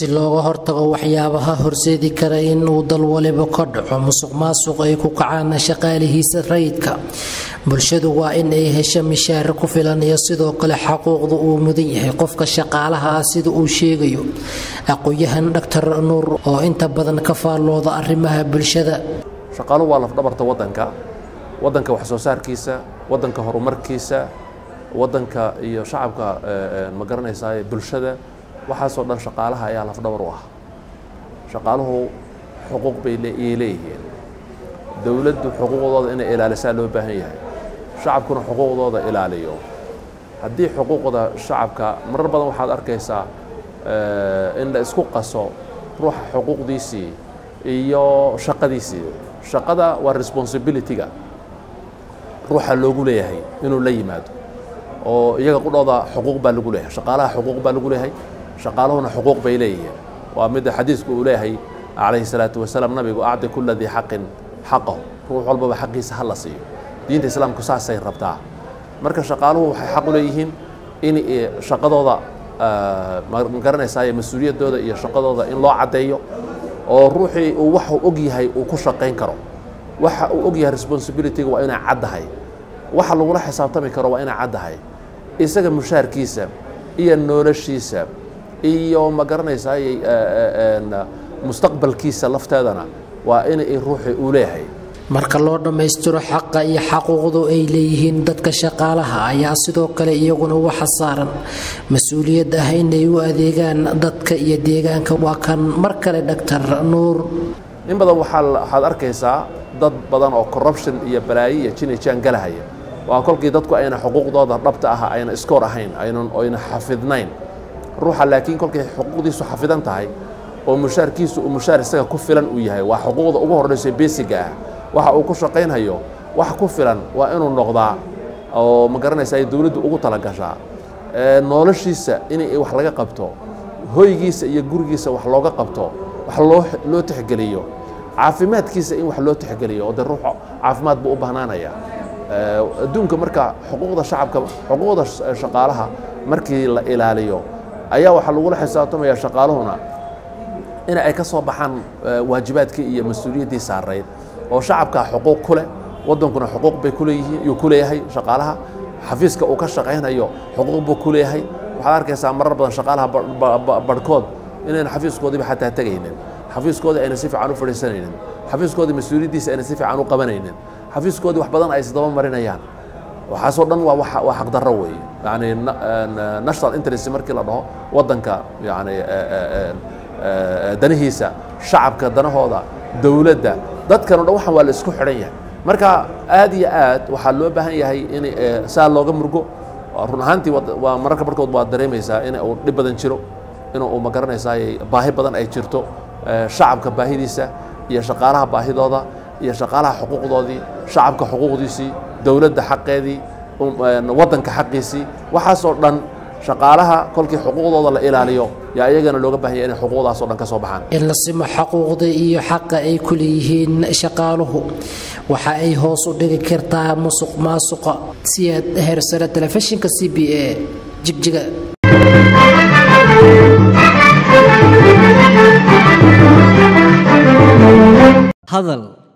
si looga hortago waxyaabaha horseedi kara in uu dal waliba ka dhaco musuq maasuq ay ku kacaan shaqaalihiisa rayidka bulshadu waa in ay hesho mishaar ku filan iyo sidoo kale xaquuqda uu mudan yahay qofka shaqaalaha ah sida uu sheegayo. Aqoon-yahan nuur oo inta badan ka faallooda arrimaha bulshada. Shaqaaluhu waa lafdhabarta wadanka wadanka wax soo saarkiisa wadanka horumarkiisa wadanka iyo shacabka ma garanaysaa bulshada waxaasoo dhan shaqaalaha ayaa lafdhabar u ah. Shaqaaluhu xuquuq bay leeyihiin. Dowladdu xuquuqdooda inay ilaalisaa loo baahan yahay. Shacabkuna xuquuqdooda ilaaliyo. Haddii xuquuqda shacabka marar badan waxaad arkaysaa in la isku qaso ruuxa xuquuqdiisii iyo shaqadiisii. Shaqada waa responsibilityga. Ruuxa loogu leeyahay inuu la yimaado. Oo iyaga qudhooda xuquuq baa lagu leeyahay. Shaqaalaha xuquuq baa lagu leeyahay shaqaaluhuna xuquuq bay leeyihiin. Waa midda xadiisku uu leeyahay calayhi salaatu wasalaam nabigu acdi kula dii xaqin xaqahu ruux walbaba xaqiisa ha siiyo. Diinta islaamku saasay rabtaa. Marka shaqaaluhu waxay xaq u leeyihiin in shaqadooda ma garanaysaa mas'uuliyaddooda iyo shaqadooda in loo caddeeyo oo ruuxii uu waxa og yahay uu ku shaqayn karo. Waxa uu og yahay responsibilityga waa inay caddahay. Waxa lagula xisaabtami karo waa inay caddahay. Isaga mushaarkiisa iyo noloshiisa iyo ma garanaysaa mustaqbalkiisa lafteedana waa inay ruuxii uu leeyahay marka loo dhammaystiro xaqa iyo xaquuqdu ay leeyihiin dadka shaqaalaha ayaa sidoo kale iyaguna waxa saaran. Mas'uuliyad ah inay u adeegaan dadka iyo deegaanka waa kan mar kale dhaktar nuur in badan waxaad arkaysaa dad badan oo corruption iyo balaayo iyo jinijaan galahaya. Waa kolkii dadku ayna xuquuqdooda dhabta ah ayna iskoor ahayn ayna xafidnayn ruuxa laakiin kolkay xuquuqdiisu xafidan tahay oo mushaarkiisu uu mushaar isaga ku filan uu yahay. Waa xuquuqda ugu horraysa besiga ah waxa uu ku shaqaynhayo wax ku filan waa inuu noqdaa oo ma garanaysa ay dowladdu ugu talagashaa noloshiisa in wax laga qabto hoygiisa iyo gurigiisa wax looga qabto wax loo loo tixgeliyo. Caafimaadkiisa in wax loo tixgeliyo oo dee ruux caafimaad buu u bahnaanaya adduunka marka xuquuqda shacabka xuquuqda shaqaalaha markii la ilaaliyo ayaa waxaa lagula xisaabtamaya shaqaaluhuna in ay ka soo baxaan waajibaadkii iyo mas'uuliyaddii saarayd oo shacabka xuquuq ku leh waddankuna xuquuq bay kuleeyihiin ku leeyahay shaqaalaha. Xafiiska uu ka shaqaynayo xuquuq buu ku leeyahay. Waxaad arkaysaa marar badan shaqaalaha barhkood inayna xafiiskoodiiba xataa tegaynin xafiiskoodii ayna si fiican u fadhiisanaynin. Xafiiskoodii mas'uuliyaddiisa ayna si fiican u qabanaynin. Xafiiskoodii wax badan ay isdaba marinayaan waxaasoo dhan waa waa xaqdarro weeye. Yani national interest markii la dhaho waddanka yani danihiisa shacabka danahooda dowladda dadkan o dhan waxan waa la isku xidhan yahay. Marka aad iyo aad waxaa loo baahan yahay in saa looga murgo. Run ahaantii waa mararka barhkood waad dareemaysaa in uu dhib badan jiro in uu ma garanaysaa baahi badan ay jirto shacabka baahidiisa iyo shaqaalaha baahidooda iyo shaqaalaha xuquuqdoodii shacabka xuquuqdiisii dowladda xaqeedii waddanka xaqiisii. Waxaasoo dhan shaqaalaha kolkii xuquuqdooda la ilaaliyo yaa iyagana looga baahanya inay xuquuqdaasoo dhan ka soo baxaan. In la simo xaquuqda iyo xaqa ay ku leeyihiin shaqaaluhu waxa ay hoos u dhigi kartaa musuq maasuqa. Siyaad heersare telefishinka c b a jigjiga. Hadal